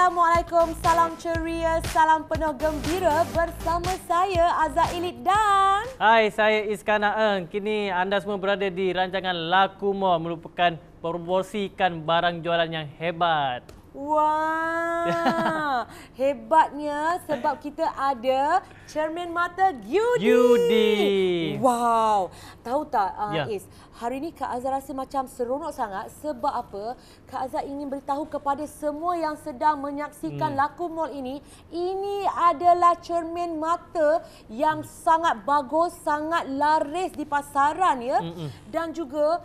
Assalamualaikum, salam ceria, salam penuh gembira bersama saya Azza Ilit dan Hai, saya Iskana Eng. Kini anda semua berada di rancangan Laku Mall merupakan promosikan barang jualan yang hebat. Wah, hebatnya sebab kita ada cermin mata Gyudi. Gyudi. Wow, tahu tak uh, Ya. Is, hari ni Kak Azhar rasa macam seronok sangat sebab apa? Kak Azhar ingin beritahu kepada semua yang sedang menyaksikan Hmm. Laku Mall ini, ini adalah cermin mata yang sangat bagus, sangat laris di pasaran ya. Mm-mm. Dan juga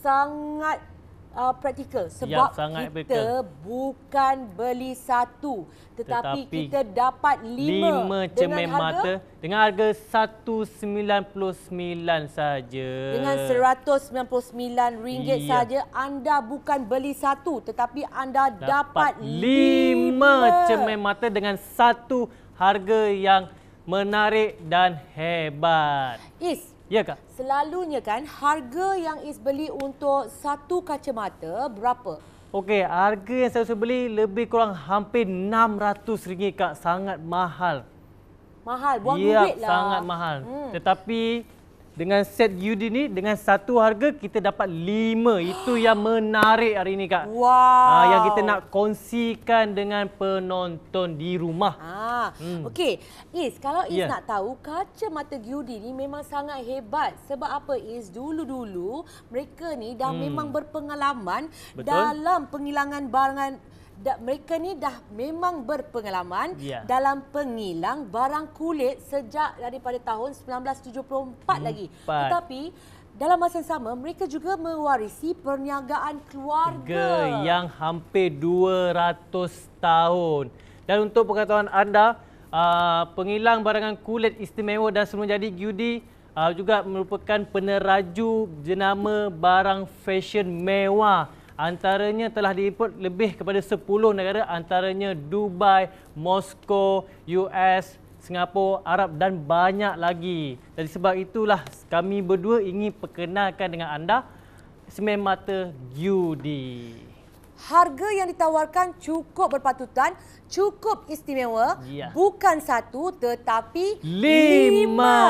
sangat uh, praktikal sebab kita praktikal. bukan beli satu tetapi, Tetapi kita dapat lima, Lima dengan cermin harga mata dengan harga 199 saja. dengan RM199 Ya. saja anda bukan beli satu tetapi anda dapat, dapat lima cermin mata dengan satu harga yang menarik dan hebat. Is Ya kak? selalunya kan harga yang Is beli untuk satu kacamata berapa? Okey, harga yang saya beli lebih kurang hampir RM600 kak. Sangat mahal. Mahal, buang ya, duit lah. sangat mahal. Hmm. Tetapi dengan set UD ni dengan satu harga kita dapat lima. Itu yang menarik hari ini kak. Wow. Ah, yang kita nak kongsikan dengan penonton di rumah. Ah, Hmm. okey. Is, kalau Is Ya. nak tahu kacamata Gyudi ni memang sangat hebat. Sebab apa Is? Dulu-dulu mereka ni dah Hmm. memang berpengalaman Betul. dalam penghilangan barangan da, mereka ni dah memang berpengalaman Ya. dalam pengilang barang kulit sejak daripada tahun 1974 lagi. Empat. Tetapi dalam masa yang sama mereka juga mewarisi perniagaan keluarga. Yang hampir 200 tahun. Dan untuk pengetahuan anda, uh, penghilang barangan kulit istimewa dan semua jadi Gyudi uh, juga merupakan peneraju jenama barang fashion mewah. Antaranya telah diimport lebih kepada 10 negara antaranya Dubai, Moskow, US, Singapura, Arab dan banyak lagi. Dan sebab itulah kami berdua ingin perkenalkan dengan anda semen mata Gyudi. Harga yang ditawarkan cukup berpatutan, cukup istimewa. Ya. Bukan satu tetapi Lima.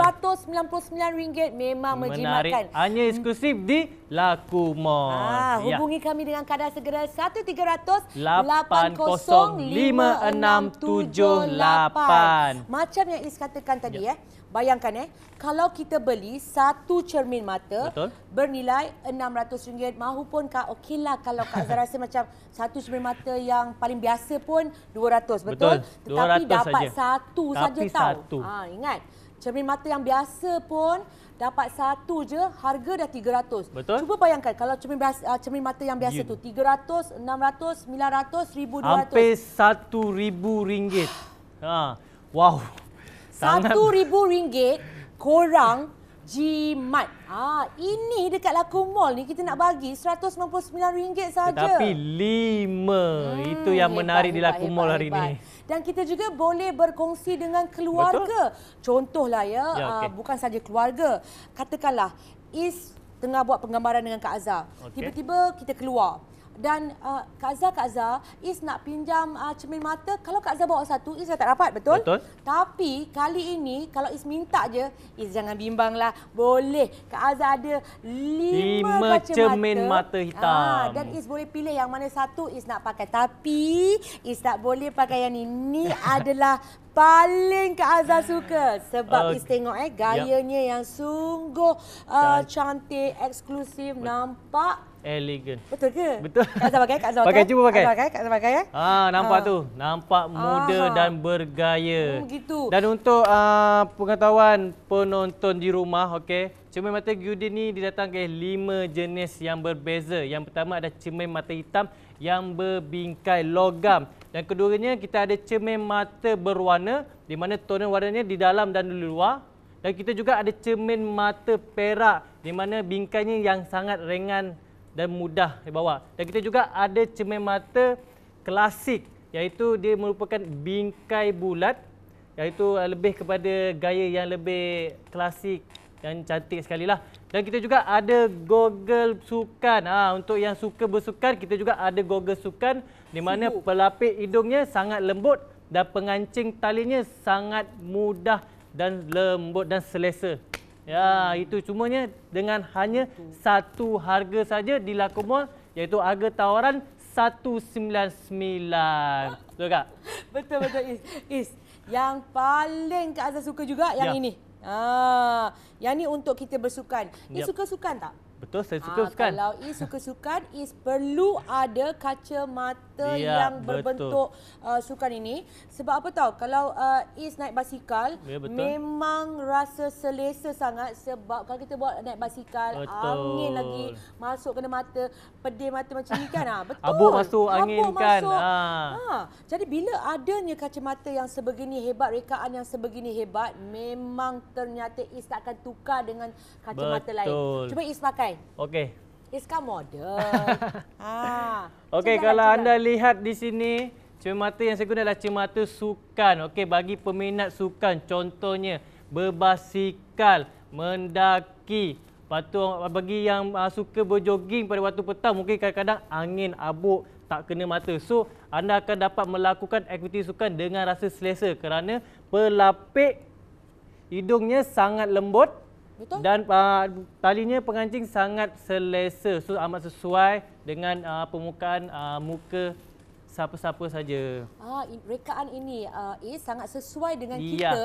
RM199 memang menjimatkan. Hanya eksklusif di Laku Mall. Ah, Ya. hubungi kami dengan kadar segera 1300 805678. Macam yang Is katakan tadi eh. Bayangkan eh, kalau kita beli satu cermin mata Betul. bernilai RM600 mahupun Kak okeylah kalau Kak Zara rasa macam satu cermin mata yang paling biasa pun 200 betul? Betul, Tetapi 200 dapat saja. satu saja tahu. satu. Ha, ingat, cermin mata yang biasa pun dapat satu je harga dah 300. Betul. Cuba bayangkan kalau cermin biasa, uh, cermin mata yang biasa You- tu 300, 600, 900, 1200. Hampir RM1,000. Ha. Wow. Satu ribu ringgit korang jimat. Ah, ini dekat Laku Mall ni kita nak bagi RM199 saja. Tetapi lima. Itu yang Hmm, menarik hebat, di Laku hebat, Mall hebat, hari hebat. ini. Dan kita juga boleh berkongsi dengan keluarga. Contohlah ya, Ya, ah, okey. bukan saja keluarga. Katakanlah Is tengah buat penggambaran dengan Kak Azhar. Okey. Tiba-tiba kita keluar. Dan uh, Kak Azhar, Kak Azhar, Is nak pinjam uh, cermin mata. Kalau Kak Azhar bawa satu, Is tak dapat, betul? Betul. Tapi kali ini kalau Is minta je, Is jangan bimbang lah. Boleh. Kak Azhar ada lima, Lima cermin mata hitam. Ah, dan Is boleh pilih yang mana satu Is nak pakai. Tapi Is tak boleh pakai yang ni. Ni adalah paling Kak Azhar suka. Sebab Uh, Is tengok eh gayanya yang sungguh uh, cantik, eksklusif, nampak. Elegan. Betul ke? Betul. Kak Azhar pakai? Kak Azhar Pakai, pakai? cuba pakai. Azhar pakai? Kak Azhar pakai eh? Ah, nampak Ah. tu. Nampak muda Aha. dan bergaya. Hmm, gitu. Dan untuk uh, pengetahuan penonton di rumah, okey. Cermin mata Gyudi ni didatangkan lima jenis yang berbeza. Yang pertama ada cermin mata hitam yang berbingkai logam. Dan keduanya kita ada cermin mata berwarna di mana toner warnanya di dalam dan di luar. Dan kita juga ada cermin mata perak di mana bingkainya yang sangat ringan dan mudah dibawa. Dan kita juga ada cermin mata klasik iaitu dia merupakan bingkai bulat iaitu uh, lebih kepada gaya yang lebih klasik yang cantik sekali lah. Dan kita juga ada goggle sukan. Ha, untuk yang suka bersukan, kita juga ada goggle sukan di mana pelapik hidungnya sangat lembut dan pengancing talinya sangat mudah dan lembut dan selesa. Ya, itu cumanya dengan hanya satu harga saja di Laku Mall iaitu harga tawaran 199. Betul tak? Betul betul Is. Is, yang paling Kak Azhar suka juga yang Ya. ini. Ah, yang ni untuk kita bersukan. Is Yap. suka sukan tak? Betul, saya suka Ah, sukan. Kalau Is suka sukan, Is perlu ada kacamata Ya, yang berbentuk uh, sukan ini. Sebab apa tahu? Kalau uh, Is naik basikal, Ya, betul. memang rasa selesa sangat sebab kalau kita buat naik basikal, Betul. angin lagi masuk kena mata, pedih mata macam ni kan? Ha, betul. Habuk masuk angin Habuk kan? masuk. Ha. Ha, jadi bila adanya kacamata yang sebegini hebat, rekaan yang sebegini hebat, memang ternyata Is tak akan tukar dengan kacamata lain. Betul. Cuba Is pakai. Okey. Is kan model. ha. Okey, Macam kalau anda lihat di sini, cermata yang saya guna adalah cermata sukan. Okey, bagi peminat sukan, contohnya berbasikal, mendaki. Lepas tu bagi yang uh, suka berjoging pada waktu petang, mungkin kadang-kadang angin abuk tak kena mata. So, anda akan dapat melakukan aktiviti sukan dengan rasa selesa kerana pelapik hidungnya sangat lembut Betul. dan uh, talinya pengancing sangat selesa. So amat sesuai dengan uh, permukaan uh, muka siapa-siapa saja. Ah, rekaan ini uh, is sangat sesuai dengan Ya. kita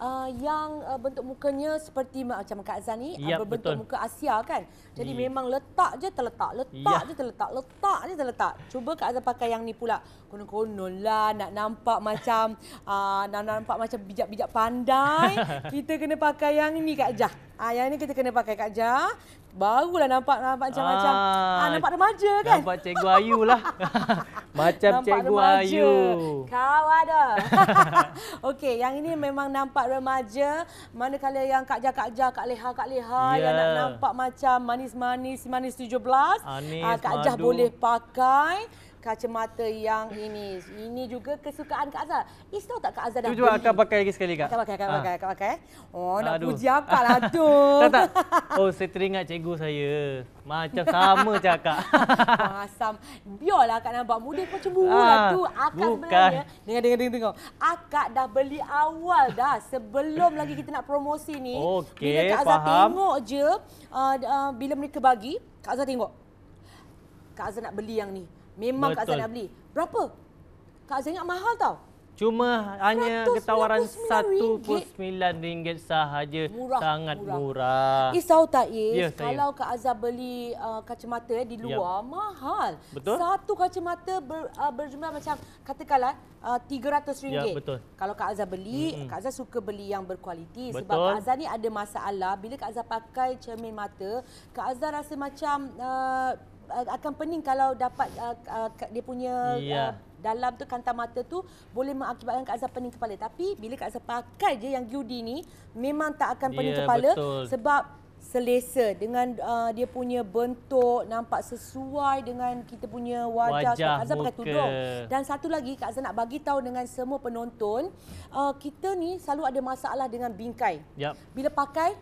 uh, yang uh, bentuk mukanya seperti macam Kak Azan ni Ya, uh, berbentuk betul. muka Asia kan. Jadi Ya. memang letak je terletak, letak Ya. je terletak, letak je terletak. Cuba Kak Azan pakai yang ni pula. Konon-konon lah nak nampak macam uh, nak nampak macam bijak-bijak pandai. kita kena pakai yang ni Kak Jah. Ah yang ni kita kena pakai Kak Jah. Barulah nampak nampak macam-macam. Ah, Ah, nampak remaja kan? Nampak Cikgu Ayu lah. Macam Nampak Cikgu remaja. Ayu. Kau ada. Okey, yang ini memang nampak remaja. Manakala yang Kak Ja, Kak Ja, Kak Leha, Kak Leha Ya. yang nak nampak macam manis-manis, manis 17. Anis, ah, Kak Jah madu. boleh pakai kacamata yang ini. Ini juga kesukaan Kak Azhar. Is tahu tak Kak Azhar dah Cuba beli? akak pakai lagi sekali kak. Akak pakai, akak Ah. pakai, akak pakai. Oh, nak Aduh. puji akak lah tu. Tak tak. Oh saya teringat cikgu saya. Macam sama cakap. Masam. Biarlah akak nampak muda kau cemburu Ah, lah tu. Akak bukan. sebenarnya. Dengar, dengar, dengar, dengar. Akak dah beli awal dah. Sebelum lagi kita nak promosi ni. Okey, bila Kak Azhar faham. tengok je. Uh, uh, bila mereka bagi. Kak Azhar tengok. Kak Azhar nak beli yang ni. Memang Kak Betul. nak beli. Berapa? Kak Azhar ingat mahal tau. Cuma hanya ketawaran RM199 RM19 sahaja. Murah, Sangat murah. murah. Is tahu tak Is, Ya, saya. kalau Kak Azhar beli uh, kacamata eh, di luar, mahal. Betul. Satu kacamata ber, uh, berjumlah macam katakanlah uh, RM300. Ya, betul. Kalau Kak Azhar beli, mm-hmm. Kak Azhar suka beli yang berkualiti. Sebab Betul. Kak Azhar ni ada masalah. Bila Kak Azhar pakai cermin mata, Kak Azhar rasa macam uh, akan pening kalau dapat uh, uh, dia punya Ya. uh, dalam tu kanta mata tu boleh mengakibatkan Kak Azhar pening kepala. Tapi bila Kak Azhar pakai je yang Gyudi ni, memang tak akan pening Ya, kepala betul. sebab selesa dengan uh, dia punya bentuk nampak sesuai dengan kita punya wajah, Wajah, Kak Azhar pakai tudung. Dan satu lagi Kak Azhar nak bagi tahu dengan semua penonton, uh, kita ni selalu ada masalah dengan bingkai. Yap. Bila pakai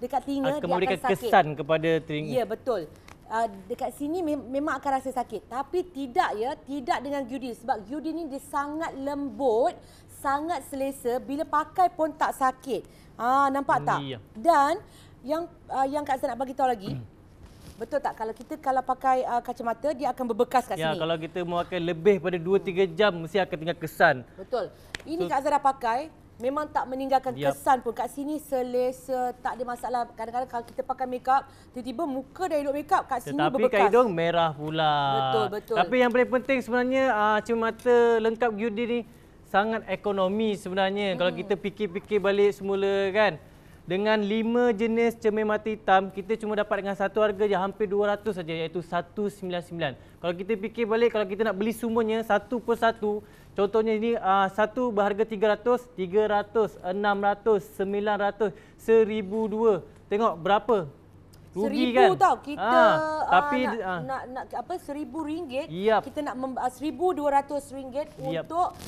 dekat telinga Akan dia akan sakit. kesan kepada telinga. Ya betul. Uh, dekat sini mem- memang akan rasa sakit. Tapi tidak ya, tidak dengan Gyudi. Sebab Gyudi ni dia sangat lembut, sangat selesa. Bila pakai pun tak sakit. Ah nampak tak? Ya. Dan yang uh, yang Kak Azhar nak bagi tahu lagi, betul tak kalau kita kalau pakai uh, kacamata dia akan berbekas kat Ya, sini. kalau kita memakai lebih pada 2-3 jam mesti akan tinggal kesan. Betul. Ini So- Kak Azhar dah pakai memang tak meninggalkan Yap. kesan pun. Kat sini selesa, tak ada masalah. Kadang-kadang kalau kita pakai makeup, tiba-tiba muka dah elok makeup, kat sini Tetapi berbekas. kat hidung merah pula. Betul, betul. Tapi yang paling penting sebenarnya uh, cermata lengkap Gyudi ni sangat ekonomi sebenarnya. Hmm. Kalau kita fikir-fikir balik semula kan. Dengan lima jenis cermin mata hitam, kita cuma dapat dengan satu harga je hampir 200 saja iaitu 199. Kalau kita fikir balik kalau kita nak beli semuanya satu persatu, contohnya ini uh, satu berharga 300, 300, 600, 900, 1002. Tengok berapa? Rugi seribu kan? tau kita ah, tapi nak, ah, nak nak apa seribu ringgit Yap. kita nak mem, ah, seribu dua ratus ringgit Yap. untuk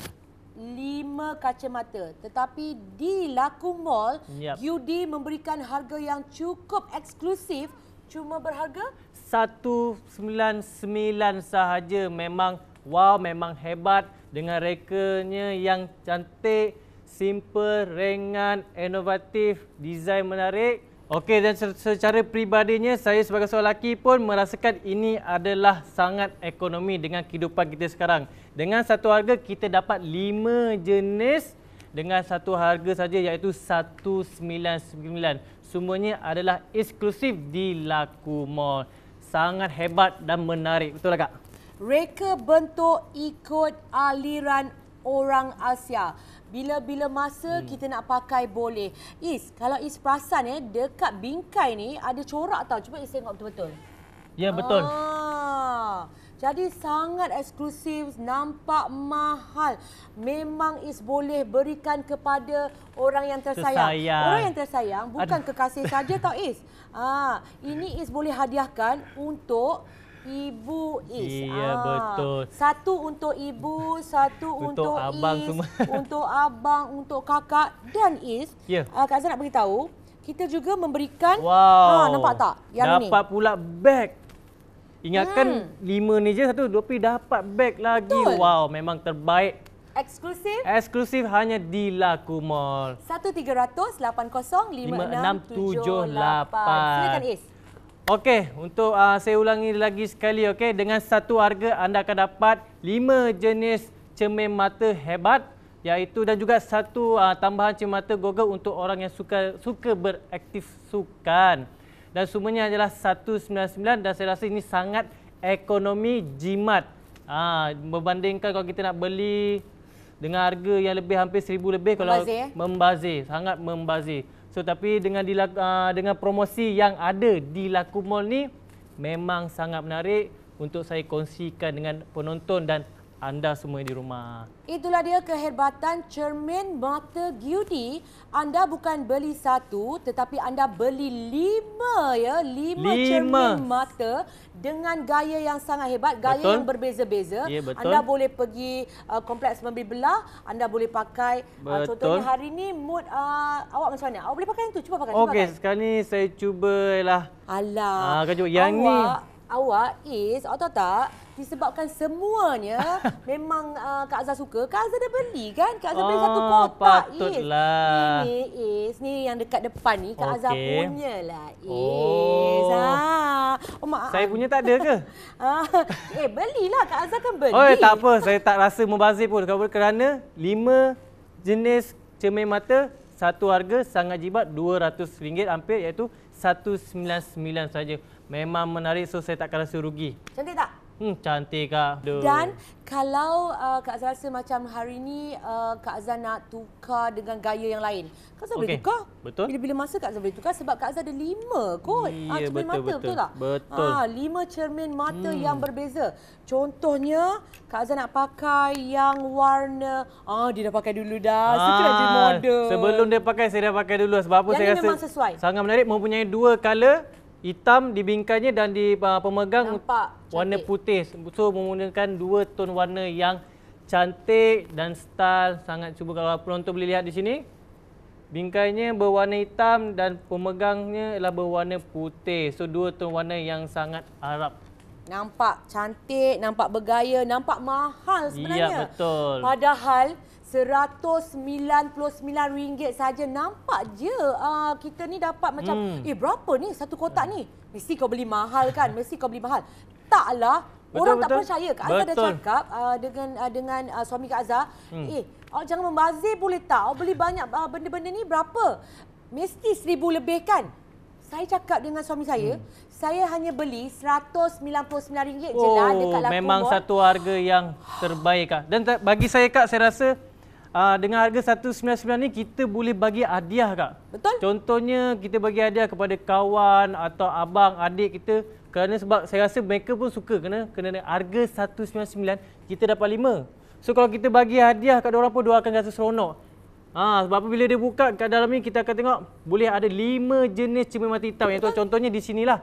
lima kacamata. Tetapi di Laku Mall, Yap. Yudi memberikan harga yang cukup eksklusif cuma berharga 199 sahaja memang wow memang hebat dengan rekanya yang cantik, simple, ringan, inovatif, desain menarik. Okey dan se- secara peribadinya saya sebagai seorang lelaki pun merasakan ini adalah sangat ekonomi dengan kehidupan kita sekarang. Dengan satu harga kita dapat lima jenis dengan satu harga saja iaitu 199. Semuanya adalah eksklusif di Laku Mall. Sangat hebat dan menarik. Betul tak kak? Reka bentuk ikut aliran orang Asia. Bila-bila masa hmm. kita nak pakai boleh. Is, kalau Is perasan eh, dekat bingkai ni ada corak tau. Cuba Is tengok betul-betul. Ya betul. Ah, jadi sangat eksklusif, nampak mahal. Memang Is boleh berikan kepada orang yang tersayang. Tersayang. Orang yang tersayang bukan Aduh. kekasih saja tau Is. Ah, ini Is boleh hadiahkan untuk Ibu Is. Iya, betul. Satu untuk ibu, satu Untuk untuk, abang Is, semua. untuk abang, untuk kakak dan Is. Ya. Ah, Kak Azhar nak beritahu, kita juga memberikan Wow. Ah, nampak tak? Yang ni. dapat pula bag. Ingatkan Hmm. lima ni je satu, dua pi dapat bag lagi. Betul. Wow, memang terbaik. Eksklusif Eksklusif hanya di Laku Mall. 1300 80 5678. Silakan Is. Okey, untuk uh, saya ulangi lagi sekali okey, dengan satu harga anda akan dapat lima jenis cermin mata hebat iaitu dan juga satu uh, tambahan cermin mata goggle untuk orang yang suka suka beraktif sukan. Dan semuanya adalah 199 dan saya rasa ini sangat ekonomi jimat. Ah, berbandingkan kalau kita nak beli dengan harga yang lebih hampir seribu lebih kalau Membazir, eh? membazir, sangat membazir. So tapi dengan di, uh, dengan promosi yang ada di Laku Mall ni memang sangat menarik untuk saya kongsikan dengan penonton dan anda semua di rumah. Itulah dia kehebatan cermin mata Gyudi. Anda bukan beli satu tetapi anda beli lima ya. Lima, Lima. cermin mata dengan gaya yang sangat hebat. Gaya Betul. yang berbeza-beza. Ya, betul. Anda boleh pergi uh, kompleks membeli belah. Anda boleh pakai. Uh, contohnya hari ni mood uh, awak macam mana? Awak boleh pakai yang tu? Cuba pakai. Okey, sekarang ni saya cubalah. Alah. Ah, kan cuba. Yang ni- awak, is, awak tahu tak? Disebabkan semuanya memang uh, Kak Azhar suka. Kak Azhar dah beli kan? Kak Azhar beli Oh, satu kotak is. patutlah. Ini is, ni yang dekat depan ni Kak Azhar Okey. punya lah is. Oh. Ha. Oh, maaf. Saya punya tak ada ke? Ah, eh belilah Kak Azhar kan beli. Oh, tak apa. Saya tak rasa membazir pun Kalau kerana lima jenis cermin mata satu harga sangat jibat RM200 hampir iaitu 199 saja. Memang menarik so saya takkan rasa rugi. Cantik tak? Hmm, cantik kak. Duh. Dan kalau uh, Kak Azhar rasa macam hari ni uh, Kak Azhar nak tukar dengan gaya yang lain. Kak Azhar boleh Okey, tukar. betul. Bila-bila masa Kak Azhar boleh tukar sebab Kak Azhar ada lima kot. Ah, Iya, cermin betul, mata, betul. betul tak? Betul. Ah, lima cermin mata hmm. yang berbeza. Contohnya Kak Azhar nak pakai yang warna... Ah, dia dah pakai dulu dah. Suka nak jadi model. Ah, Sebelum dia pakai, saya dah pakai dulu. Sebab apa Yang saya rasa memang sesuai. sangat menarik. Mempunyai dua color. Hitam di bingkainya dan di uh, pemegang Nampak warna cantik. putih. So menggunakan dua ton warna yang cantik dan style sangat cuba kalau penonton boleh lihat di sini. Bingkainya berwarna hitam dan pemegangnya ialah berwarna putih. So dua ton warna yang sangat Arab. Nampak cantik, nampak bergaya, nampak mahal sebenarnya. Ya, betul. Padahal RM199 saja nampak je uh, kita ni dapat macam Hmm. eh berapa ni satu kotak ni? Mesti kau beli mahal kan? Mesti kau beli mahal. Taklah. Betul, Orang tak betul. percaya. Kak Azhar dah cakap uh, dengan uh, dengan uh, suami Kak Azhar, Hmm. eh awak jangan membazir boleh tak? Awak beli banyak uh, benda-benda ni berapa? Mesti seribu lebih kan? Saya cakap dengan suami saya, Hmm. saya hanya beli RM199 je lah dekat Laku memang Mall. satu harga yang terbaik kak. Dan bagi saya kak, saya rasa uh, dengan harga 199 ni kita boleh bagi hadiah kak. Betul. Contohnya kita bagi hadiah kepada kawan atau abang, adik kita kerana sebab saya rasa mereka pun suka kerana kerana harga 199 kita dapat lima. So kalau kita bagi hadiah kat orang pun dia akan rasa seronok. Ha, sebab apa bila dia buka kat dalam ni kita akan tengok boleh ada lima jenis cermin mata hitam. Yang tu contohnya di sinilah.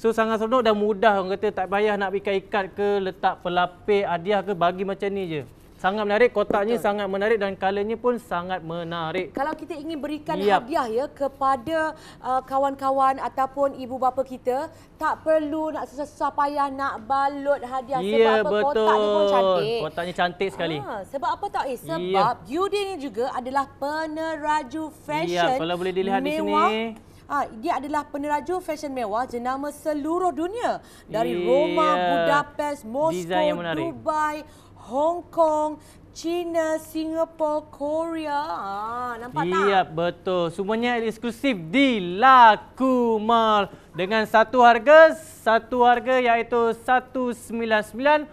So sangat seronok dan mudah orang kata tak payah nak ikat-ikat ke letak pelapis hadiah ke bagi macam ni je. Sangat menarik, kotaknya Betul. sangat menarik dan colornya pun sangat menarik. Kalau kita ingin berikan Yap. hadiah ya kepada uh, kawan-kawan ataupun ibu bapa kita, tak perlu nak susah-susah payah nak balut hadiah Ya, sebab apa betul. kotak dia pun cantik. Kotaknya cantik sekali. Ha, sebab apa tak eh? Sebab Beauty ni juga adalah peneraju fashion Ya, kalau boleh dilihat di mewah. sini. Ha, dia adalah peneraju fashion mewah jenama seluruh dunia. Dari Ya. Roma, Budapest, Moskow, menarik. Dubai, Hong Kong, China, Singapore, Korea. Ha, nampak tak? Ya, betul. Semuanya eksklusif di Laku Mall. Dengan satu harga, satu harga iaitu 199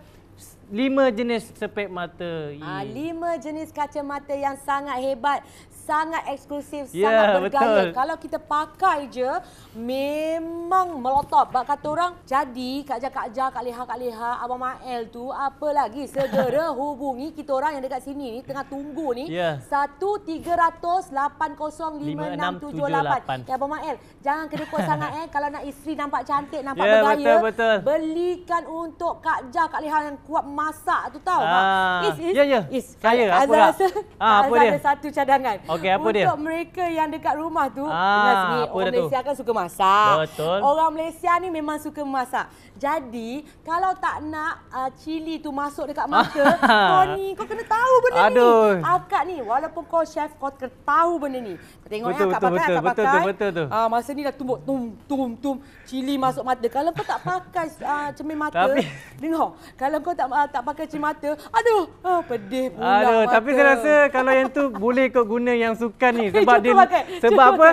lima jenis sepek mata. Ha, lima jenis kacamata yang sangat hebat, sangat eksklusif, Ya, sangat bergaya. betul. Kalau kita pakai je, memang melotop. Bak kata orang, jadi Kak Jah, Kak Jah, Kak Leha, Kak Leha, Abang Mael tu, apa lagi? Segera hubungi kita orang yang dekat sini ni, tengah tunggu ni. Ya. 1-300-805678. Ya, Abang Mael, jangan kedekut sangat eh. Kalau nak isteri nampak cantik, nampak Ya, bergaya, betul, betul. belikan untuk Kak Jah, Kak Leha yang kuat masak tu tahu. Ah, Is, is, ya, ya. Is, Saya, apa Azhar rasa Ah, apa Azhar dia? ada satu cadangan. Okey, apa Untuk dia? mereka yang dekat rumah tu, Ah, dengar sini, apa orang dah tu? Malaysia kan suka masak. Betul. Orang Malaysia ni memang suka masak. Jadi, kalau tak nak uh, cili tu masuk dekat mata, kau ni, kau kena tahu benda Aduh. ni. Akak ni, walaupun kau chef, kau kena tahu benda ni. Kau Tengok Betul, ya, akak betul, pakai, betul, akak betul pakai. tu, betul tu. Ah, masa ni dah tumbuk, tum, tum, tum, cili masuk mata. Kalau kau tak pakai uh, cermin mata, Tapi- dengar. Kalau kau tak uh, tak pakai cermin mata, aduh, ah, pedih pula Aduh, mata. tapi saya rasa kalau yang tu boleh kau guna yang sukan ni sebab dia pakai, sebab cuba apa?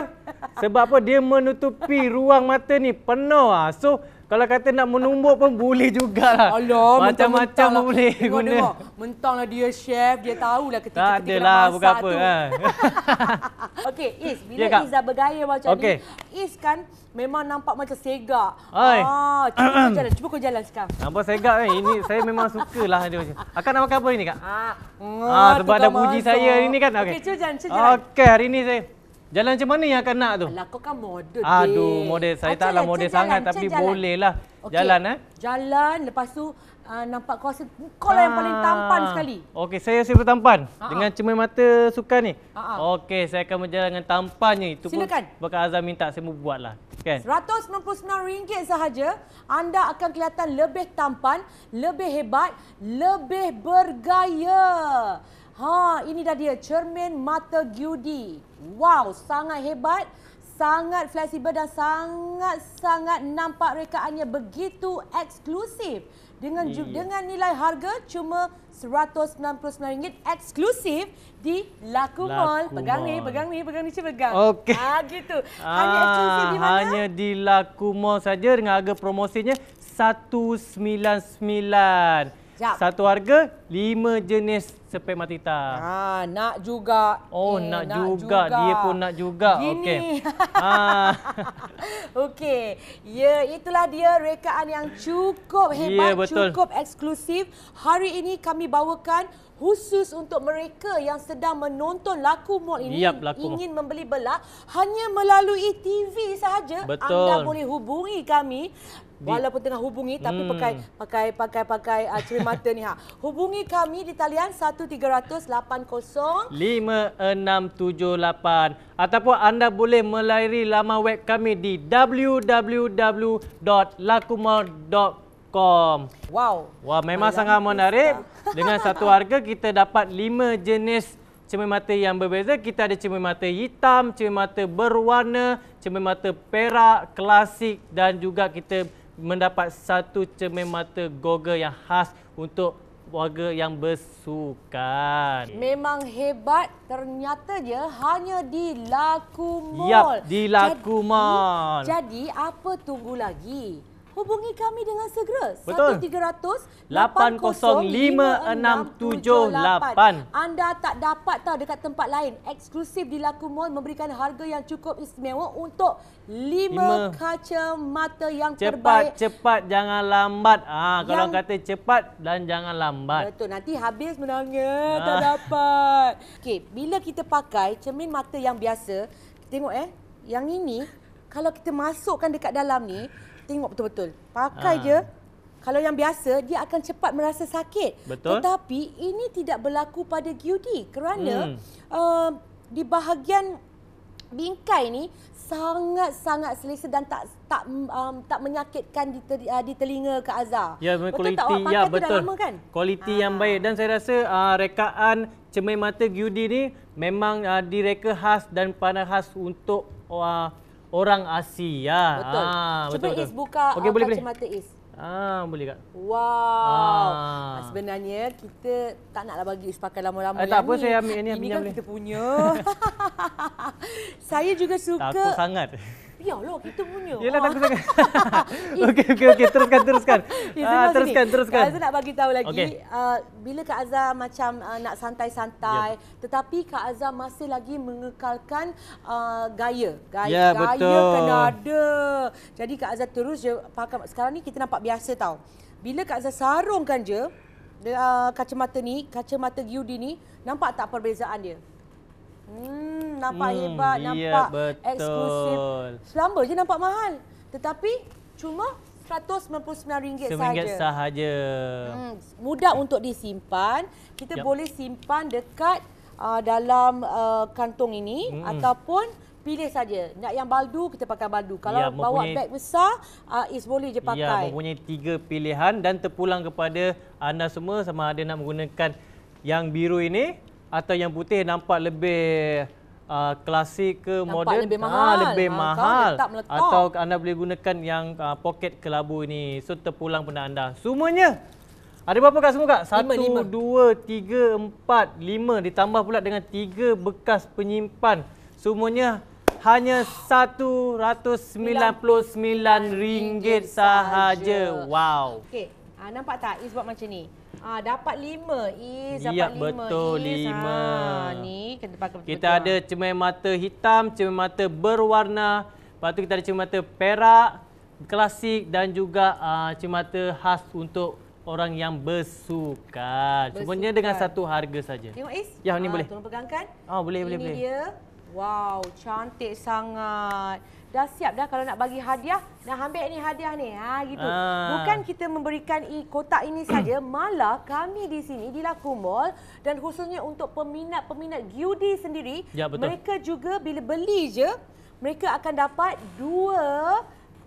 Sebab apa dia menutupi ruang mata ni penuh ah. So kalau kata nak menumbuk pun boleh jugalah. Alah, Macam-macam pun boleh Tengok, guna. Tengok. Mentanglah dia chef, dia tahulah ketika Tak ketika adalah nak bukan masak apa tu. kan. Okey, Is, bila Ya, Kak. Is dah bergaya macam Okey. ni, Is kan memang nampak macam segak. Oi. Ah, cuba jalan, cuba kau jalan sekarang. Nampak segak kan? Ini saya memang sukalah dia macam. Akak nak makan apa ini kak? Ah, Ah, sebab ada puji saya hari ni kan. Okey, cuba jalan, cuba jalan. Okey, hari ni saya jalan macam mana yang akak nak tu? Alah, kau kan model, Aduh, model. Saya Ah, taklah jalan, model cuba sangat jalan, tapi cuba jalan. boleh lah. Okey, Jalan eh. Jalan, lepas tu uh, nampak kau rasa kau lah yang paling tampan Ah. sekali. Okey, saya rasa bertampan Ha-ha. dengan cermin mata sukan ni. Okey, saya akan berjalan dengan tampannya. Itu Silakan. pun bakal Azam minta saya mau buatlah. Kan? RM199 sahaja, anda akan kelihatan lebih tampan, lebih hebat, lebih bergaya. Ha, ini dah dia cermin mata Gyudi. Wow, sangat hebat, sangat fleksibel dan sangat-sangat nampak rekaannya begitu eksklusif. Dengan Iya. dengan nilai harga cuma RM199 eksklusif di Laku Laku Mall. Pegang ni, pegang ni, pegang ni, cuba pegang. Okey. Ah, gitu. Hanya eksklusif di Ah, mana? Hanya di Laku Mall saja dengan harga promosinya 199. Jap. Satu harga, lima jenis sepek mata hitam. Ah, nak juga. Oh, Eh, nak, juga. Dia pun nak juga. Gini. Okey. ah. Okey. Ya, itulah dia rekaan yang cukup Ya, hebat, betul. cukup eksklusif. Hari ini kami bawakan khusus untuk mereka yang sedang menonton Laku Mall ini Yap, Laku ingin membeli belah hanya melalui TV sahaja. Betul. Anda boleh hubungi kami Walaupun tengah hubungi tapi Hmm. pakai pakai pakai pakai uh, cermin mata ni ha. Hubungi kami di talian 1300 80 5678 ataupun anda boleh melayari laman web kami di www.lakumall.com. Wow. Wah, memang Malam sangat menarik. Dengan satu harga kita dapat lima jenis cermin mata yang berbeza. Kita ada cermin mata hitam, cermin mata berwarna, cermin mata perak, klasik dan juga kita mendapat satu cermin mata goggle yang khas untuk warga yang bersukan. Memang hebat ternyata je hanya di Laku Mall. Yap, di Laku Jadi- Mall. Jadi apa tunggu lagi? Hubungi kami dengan segera. Betul. 1300 805678. Anda tak dapat tahu dekat tempat lain. Eksklusif di Laku Mall memberikan harga yang cukup istimewa untuk Lima. lima kacamata yang terbaik. Cepat, cepat, jangan lambat. Ah, kalau Yang- kata cepat dan jangan lambat. Betul, nanti habis menangis, Ah. tak dapat. Okey, bila kita pakai cermin mata yang biasa, tengok eh, yang ini kalau kita masukkan dekat dalam ni, tengok betul-betul. Pakai Ah. je, kalau yang biasa dia akan cepat merasa sakit. Betul. Tetapi ini tidak berlaku pada QD kerana Hmm. uh, di bahagian bingkai ni sangat-sangat selesa dan tak tak um, tak menyakitkan di, ter, uh, di telinga Kak Azhar. Ya, betul kualiti tak awak pakai ya tu dah betul. lama kan? Kualiti yang baik dan saya rasa uh, rekaan cermin mata Gyudi ni memang uh, direka khas dan pandai khas untuk uh, orang Asia. Betul. Ah, Cuba betul, Is buka Okey, uh, boleh boleh. kacamata Is. Ah, boleh Kak. Wow. Ah. Sebenarnya kita tak naklah bagi Is pakai lama-lama Eh, tak apa, ni. saya ambil ni, Ini pinjam kan boleh. kita punya. saya juga suka. Takut sangat. Biarlah kita punya. Yelah Ah. takut sangat. okey okey okey teruskan teruskan. Ya, Ah, teruskan sini. teruskan. Kak Azhar nak bagi tahu lagi, Okey. uh, bila Kak Azhar macam uh, nak santai-santai, tetapi Kak Azhar masih lagi mengekalkan uh, gaya. Gaya, Ya, gaya betul. kena ada. Jadi Kak Azhar terus je pakai. Sekarang ni kita nampak biasa tau. Bila Kak Azhar sarungkan je, uh, kacamata ni, kacamata Gyudi ni, nampak tak perbezaan dia? Hmm, nampak Hmm, hebat, ya, nampak betul. eksklusif. Selamba je nampak mahal. Tetapi cuma RM199 sahaja. Seringgit sahaja. Hmm, mudah untuk disimpan. Kita Yap. boleh simpan dekat uh, dalam uh, kantong ini Mm-mm. ataupun pilih saja. Nak yang baldu kita pakai baldu. Kalau Ya, bawa beg besar uh, is boleh je Ya, pakai. mempunyai tiga pilihan dan terpulang kepada anda semua sama ada nak menggunakan yang biru ini atau yang putih nampak lebih uh, klasik ke Nampak moden lebih Ah, mahal. lebih Ah, kau mahal meletak. atau anda boleh gunakan yang uh, poket kelabu ini so terpulang pada anda semuanya ada berapa kak semua kak? Satu, lima. dua, tiga, empat, lima ditambah pula dengan tiga bekas penyimpan. Semuanya hanya RM199 sahaja. Wow. Okey. Ah, nampak tak Is buat macam ni? Ah, dapat lima. Is dapat Ya, lima. betul, Is. lima. Ah, ni kita pakai betul-betul. Kita ada cermin mata hitam, cermin mata berwarna. Lepas tu kita ada cermin mata perak, klasik dan juga uh, cermin mata khas untuk orang yang bersukan. Semuanya dengan satu harga saja. Tengok Is. Ya, ni boleh. Tolong pegangkan. Ah, boleh, boleh, Ini boleh. dia. Wow, cantik sangat. Dah siap dah kalau nak bagi hadiah. Nak ambil ni hadiah ni. Ha gitu. Ah. Bukan kita memberikan i kotak ini saja, malah kami di sini di Laku Mall dan khususnya untuk peminat-peminat Gyudi sendiri, Ya, betul. mereka juga bila beli je, mereka akan dapat dua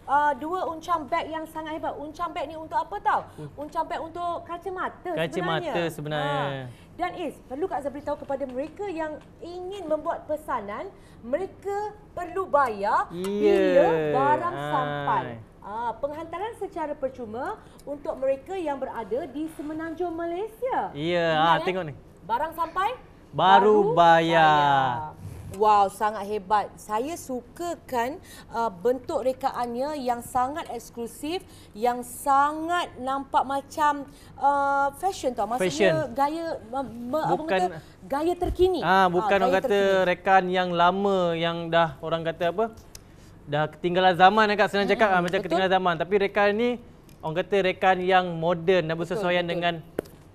Uh, dua uncang beg yang sangat hebat. Uncang beg ni untuk apa tahu? Uncang beg untuk kacamata sebenarnya. Kacamata sebenarnya. Ha. Dan Is, perlu Kak Azhar beritahu kepada mereka yang ingin membuat pesanan, mereka perlu bayar bila Ya. barang Hai. sampai. Ah, penghantaran secara percuma untuk mereka yang berada di Semenanjung Malaysia. Ya, Ingat, ah, eh? tengok ni. Barang sampai Baru bayar. Wow, sangat hebat. Saya sukakan uh, bentuk rekaannya yang sangat eksklusif, yang sangat nampak macam uh, fashion tau. Maksudnya Fashion. gaya uh, me, apa Bukan- kata, gaya terkini. Ah, bukan Ah, orang kata terkini. rekan yang lama yang dah orang kata apa? Dah ketinggalan zaman kan senang cakap ah, macam betul. ketinggalan zaman. Tapi rekan ni orang kata rekan yang moden dan bersesuaian betul. dengan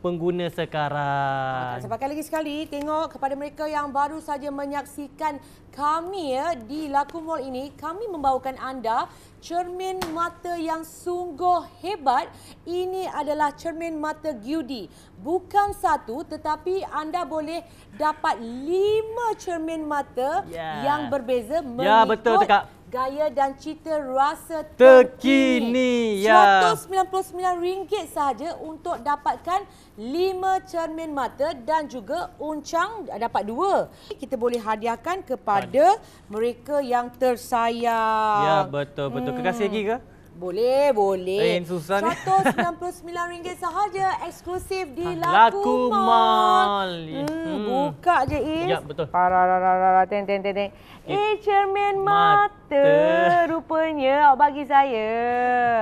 pengguna sekarang. Pakai lagi sekali tengok kepada mereka yang baru saja menyaksikan kami ya di Laku Mall ini kami membawakan anda cermin mata yang sungguh hebat ini adalah cermin mata Gyudi bukan satu tetapi anda boleh dapat lima cermin mata Ya. yang berbeza Ya, betul Kak. Gaya dan cita rasa Terkini, ya. RM199 sahaja untuk dapatkan 5 cermin mata dan juga uncang dapat dua. Kita boleh hadiahkan kepada mereka yang tersayang. Ya, betul betul. Hmm. Kekasih lagi ke? Boleh, boleh. Eh, susah ni. RM199 sahaja eksklusif di Ah, Laku, Laku Mall. Hmm, Hmm. Buka je Is. Ya, betul. Parararara, teng teng teng teng. Eh, cermin Mata. mata. Rupanya awak bagi saya.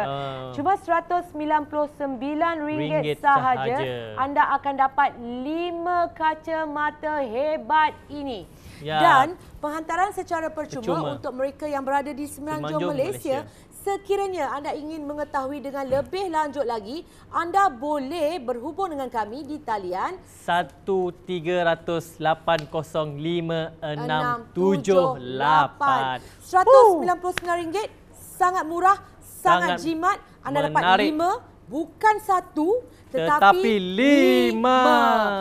Ah. Cuma RM199 Ringgit sahaja. sahaja. Anda akan dapat 5 kacamata hebat ini. Ya. Dan penghantaran secara percuma, Percuma. untuk mereka yang berada di Semenanjung Semenanjung Malaysia, Malaysia. Sekiranya anda ingin mengetahui dengan lebih lanjut lagi, anda boleh berhubung dengan kami di talian Satu tiga ratus lapan kosong lima enam tujuh lapan. RM199 sangat murah, sangat, Sangat jimat. Anda dapat menarik. 5 Bukan satu tetapi, Tetapi lima.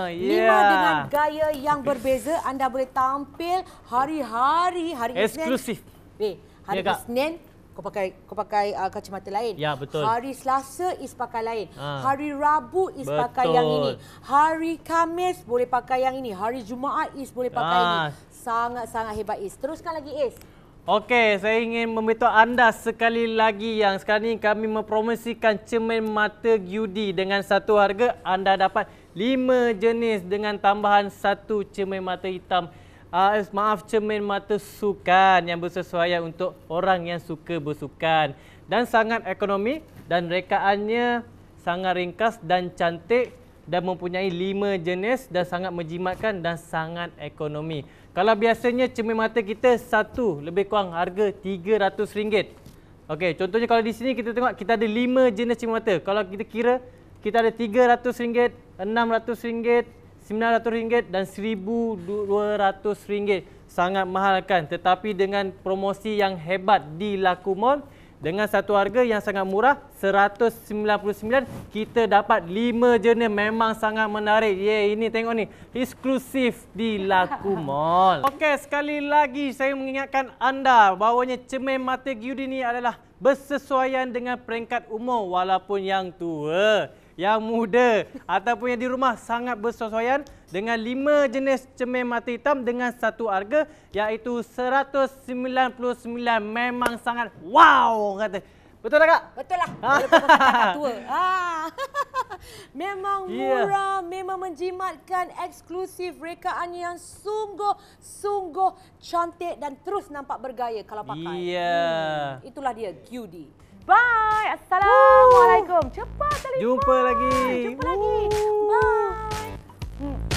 Lima Ya. dengan gaya yang berbeza. Anda boleh tampil hari-hari. Hari Eksklusif. Eh, hari Ya. Isnin kau pakai kau pakai uh, kacamata lain. Ya, betul. Hari Selasa is pakai lain. Ah. Hari Rabu is pakai yang Betul. ini. Hari Kamis boleh pakai yang ini. Hari Jumaat is boleh pakai Ah. ini. Sangat-sangat hebat Is. Teruskan lagi Is. Okey, saya ingin memberitahu anda sekali lagi yang sekarang ni kami mempromosikan cermin mata Gyudi dengan satu harga anda dapat lima jenis dengan tambahan satu cermin mata hitam. Uh, maaf, cermin mata sukan yang bersesuaian untuk orang yang suka bersukan dan sangat ekonomi dan rekaannya sangat ringkas dan cantik dan mempunyai lima jenis dan sangat menjimatkan dan sangat ekonomi. Kalau biasanya cermin mata kita satu lebih kurang harga RM300. Okey, contohnya kalau di sini kita tengok kita ada lima jenis cermin mata. Kalau kita kira kita ada RM300, RM600, RM900 dan RM1,200. Sangat mahal kan? Tetapi dengan promosi yang hebat di Laku Mall dengan satu harga yang sangat murah RM199 kita dapat 5 jenis memang sangat menarik. Ye ini tengok ni eksklusif di Laku Mall. Okey sekali lagi saya mengingatkan anda bahawanya cermin mata Gyudi ni adalah bersesuaian dengan peringkat umur walaupun yang tua yang muda ataupun yang di rumah sangat bersesuaian dengan lima jenis cermin mata hitam dengan satu harga iaitu RM199 memang sangat wow kata. Betul tak kak? Betul lah. Walaupun kau cakap tua. Ah. memang Ya. murah, memang menjimatkan, eksklusif, rekaan yang sungguh-sungguh cantik dan terus nampak bergaya kalau pakai. Ya. Hmm, itulah dia QD. Bye. Assalamualaikum. Cepat telefon. Jumpa lagi. Jumpa lagi. Bye. Hmm.